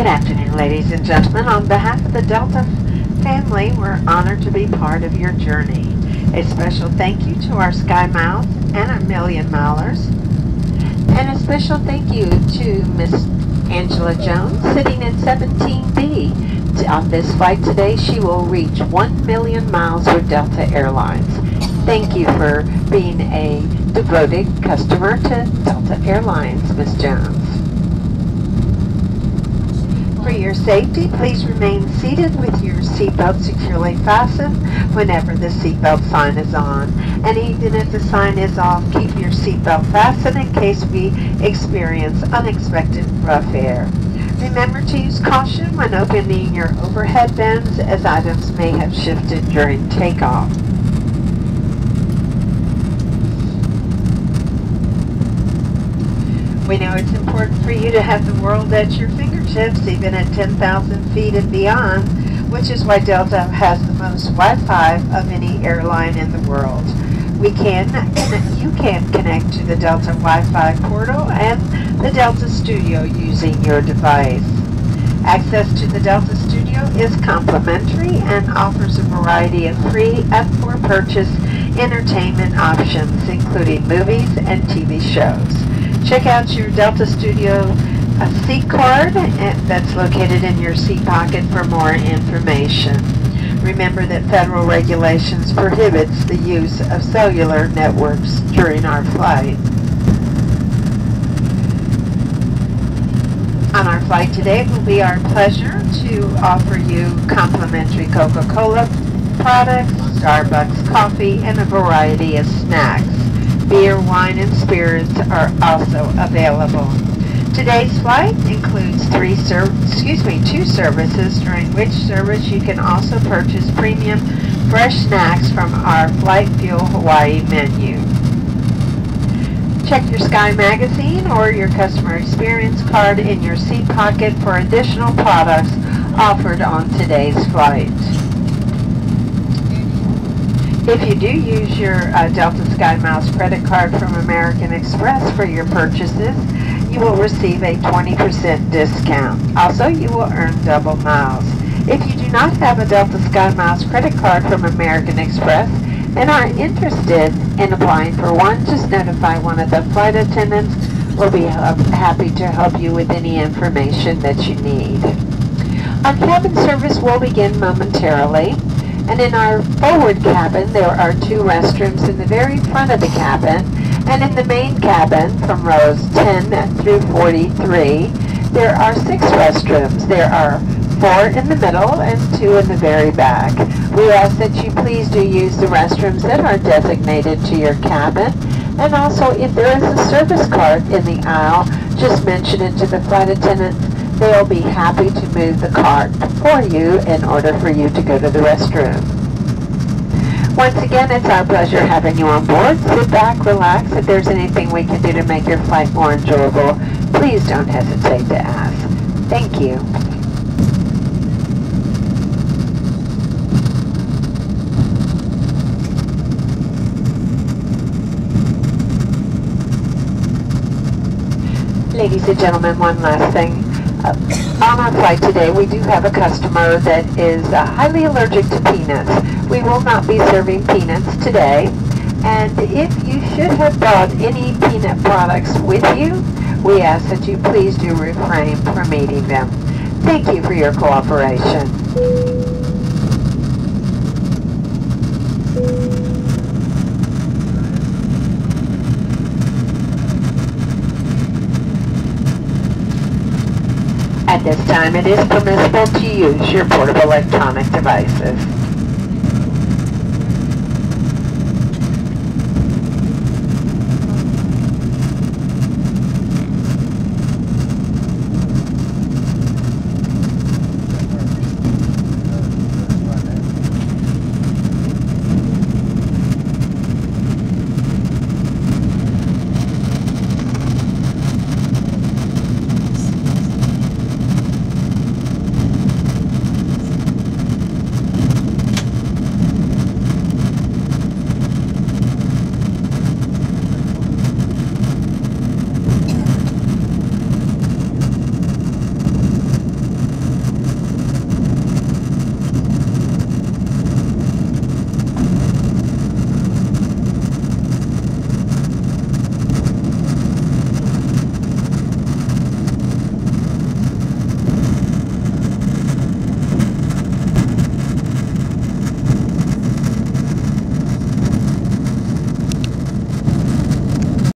Good afternoon, ladies and gentlemen. On behalf of the Delta family, we're honored to be part of your journey. A special thank you to our Sky Miles and our Million Milers. And a special thank you to Miss Angela Jones, sitting in 17B. On this flight today, she will reach 1 million miles with Delta Airlines. Thank you for being a devoted customer to Delta Airlines, Miss Jones. For your safety, please remain seated with your seatbelt securely fastened whenever the seatbelt sign is on. And even if the sign is off, keep your seatbelt fastened in case we experience unexpected rough air. Remember to use caution when opening your overhead bins as items may have shifted during takeoff. We know it's important for you to have the world at your fingertips, even at 10,000 feet and beyond, which is why Delta has the most Wi-Fi of any airline in the world. We can, you can connect to the Delta Wi-Fi portal and the Delta Studio using your device. Access to the Delta Studio is complimentary and offers a variety of free and for purchase entertainment options, including movies and TV shows. Check out your Delta Studio seat card that's located in your seat pocket for more information. Remember that federal regulations prohibits the use of cellular networks during our flight. On our flight today, it will be our pleasure to offer you complimentary Coca-Cola products, Starbucks coffee, and a variety of snacks beer, wine, and spirits are also available. Today's flight includes three excuse me, two services during which service you can also purchase premium fresh snacks from our Flight Fuel Hawaii menu. Check your Sky Magazine or your customer experience card in your seat pocket for additional products offered on today's flight. If you do use your uh, Delta Sky Miles credit card from American Express for your purchases, you will receive a 20% discount. Also, you will earn double miles. If you do not have a Delta Sky Miles credit card from American Express and are interested in applying for one, just notify one of the flight attendants. We'll be happy to help you with any information that you need. Our cabin service will begin momentarily. And in our forward cabin, there are two restrooms in the very front of the cabin. And in the main cabin, from rows 10 through 43, there are six restrooms. There are four in the middle and two in the very back. We ask that you please do use the restrooms that are designated to your cabin. And also, if there is a service cart in the aisle, just mention it to the flight attendants they'll be happy to move the cart for you in order for you to go to the restroom. Once again, it's our pleasure having you on board. Sit back, relax. If there's anything we can do to make your flight more enjoyable, please don't hesitate to ask. Thank you. Ladies and gentlemen, one last thing. Uh, on our flight today, we do have a customer that is uh, highly allergic to peanuts. We will not be serving peanuts today. And if you should have brought any peanut products with you, we ask that you please do refrain from eating them. Thank you for your cooperation. At this time, it is permissible to use your portable electronic devices.